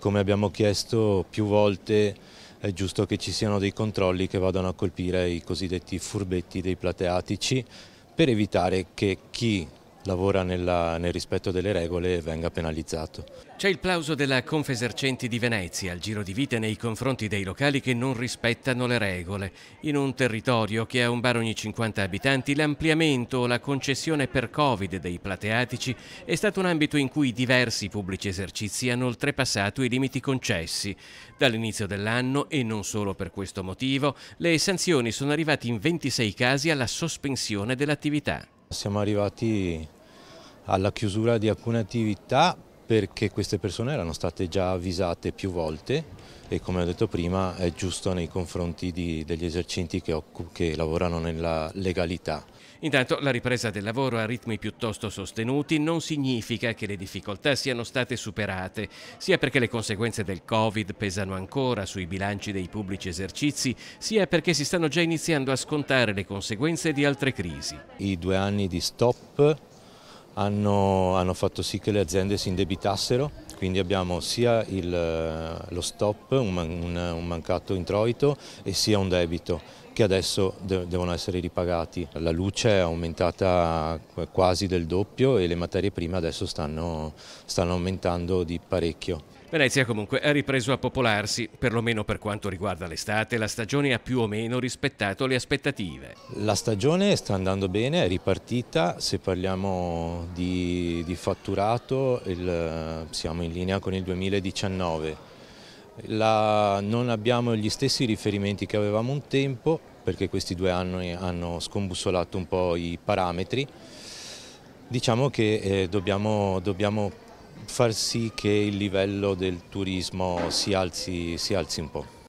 Come abbiamo chiesto più volte è giusto che ci siano dei controlli che vadano a colpire i cosiddetti furbetti dei plateatici per evitare che chi lavora nella, nel rispetto delle regole venga penalizzato. C'è il plauso della Confesercenti di Venezia al giro di vite nei confronti dei locali che non rispettano le regole. In un territorio che ha un bar ogni 50 abitanti, l'ampliamento o la concessione per Covid dei plateatici è stato un ambito in cui diversi pubblici esercizi hanno oltrepassato i limiti concessi. Dall'inizio dell'anno, e non solo per questo motivo, le sanzioni sono arrivate in 26 casi alla sospensione dell'attività. Siamo arrivati alla chiusura di alcune attività perché queste persone erano state già avvisate più volte e come ho detto prima è giusto nei confronti di, degli esercenti che, che lavorano nella legalità. Intanto la ripresa del lavoro a ritmi piuttosto sostenuti non significa che le difficoltà siano state superate, sia perché le conseguenze del Covid pesano ancora sui bilanci dei pubblici esercizi, sia perché si stanno già iniziando a scontare le conseguenze di altre crisi. I due anni di stop hanno, hanno fatto sì che le aziende si indebitassero, quindi abbiamo sia il, lo stop, un, un, un mancato introito e sia un debito che adesso devono essere ripagati. La luce è aumentata quasi del doppio e le materie prime adesso stanno, stanno aumentando di parecchio. Venezia comunque ha ripreso a popolarsi, perlomeno per quanto riguarda l'estate, la stagione ha più o meno rispettato le aspettative. La stagione sta andando bene, è ripartita, se parliamo di, di fatturato il, siamo in linea con il 2019. La, non abbiamo gli stessi riferimenti che avevamo un tempo perché questi due anni hanno scombussolato un po' i parametri. Diciamo che eh, dobbiamo, dobbiamo far sì che il livello del turismo si alzi, si alzi un po'.